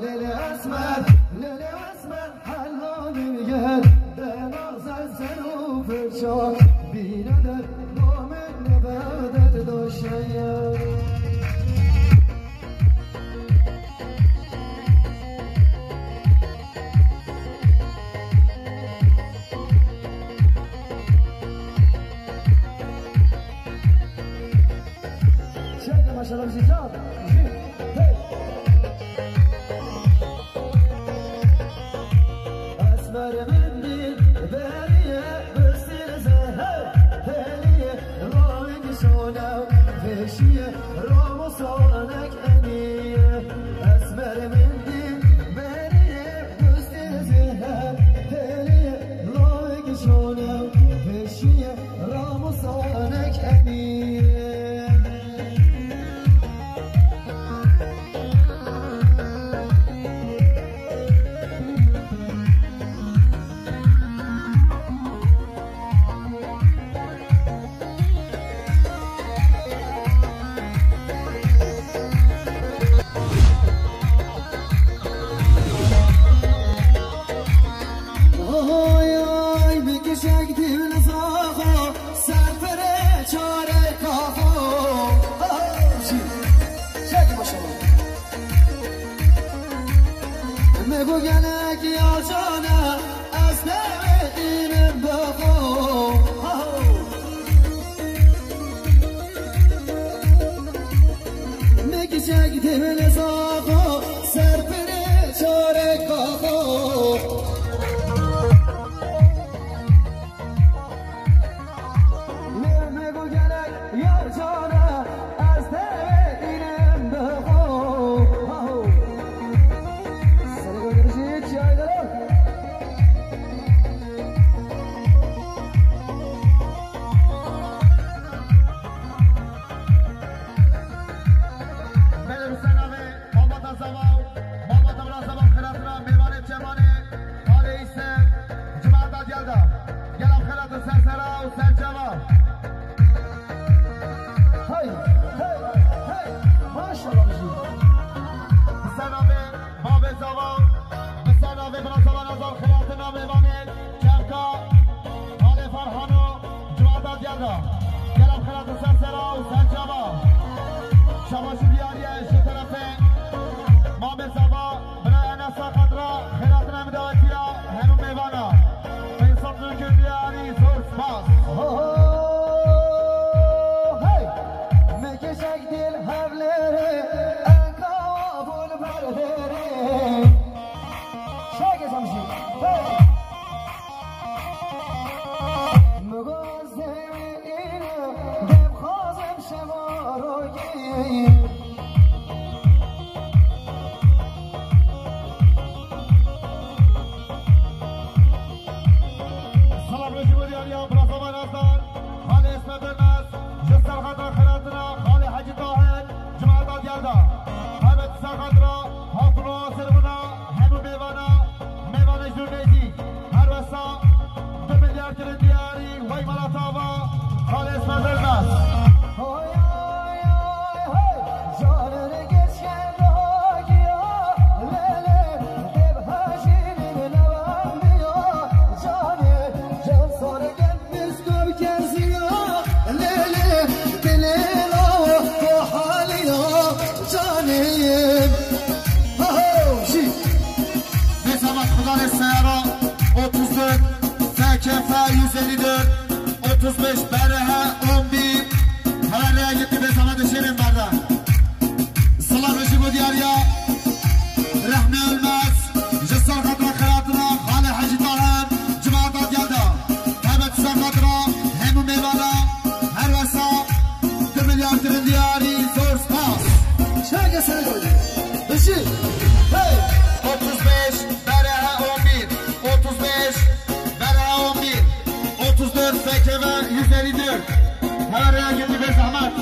لیلی اسمر لیلی اسمر حلا نمیگه دناز از زنو فرشا بیره در نامه bir şey çal. Demele Kefa 154 35 Berha 11 Kanarya'ya gitti ve sana düşerim barda. Sıla Beşi bu diyar ya Rahmi ölmez Cesar kadra kıratına Hale Hacı Tahan Cuma'da geldi Hemet Sıla kadra Hemu meyvana Her vesa Tüm milyar tırın diyari Zor spas Şarkı sana koydum Beşi بزرگ ما رأیت به زحمت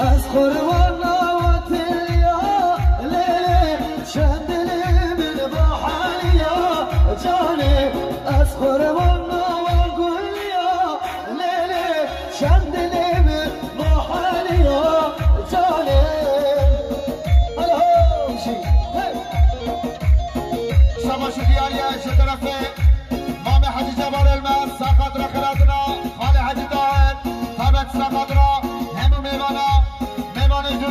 از قربان چند دل من با حالیا. جانه از قربان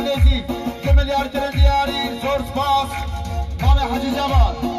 Abdülaziz, Kemal Ertelen Diyari, Source Pass, Mame Hacı Cemal.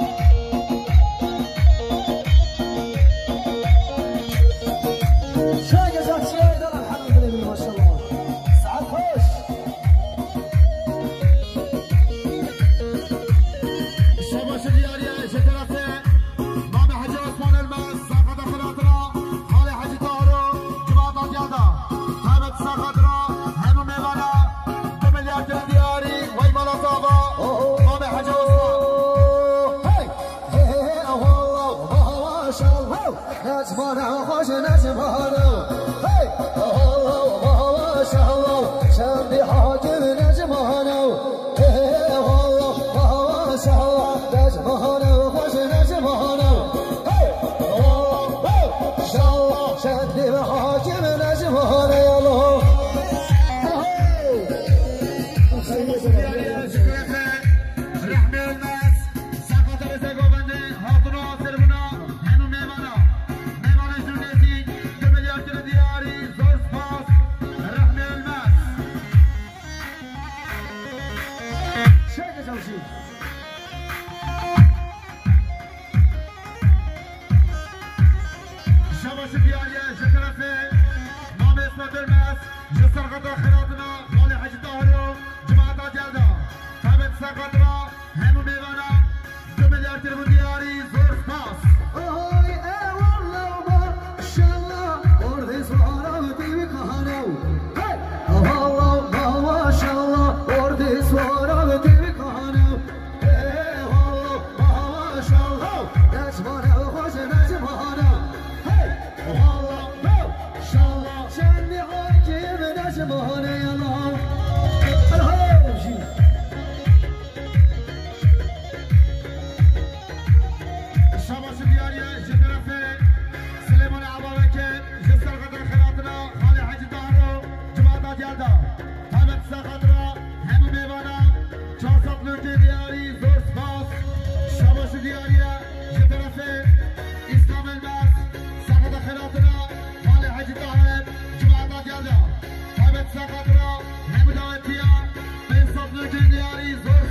دست بهانه و خوش نشه بهانه Pennsylvania, Pennsylvania, Pennsylvania,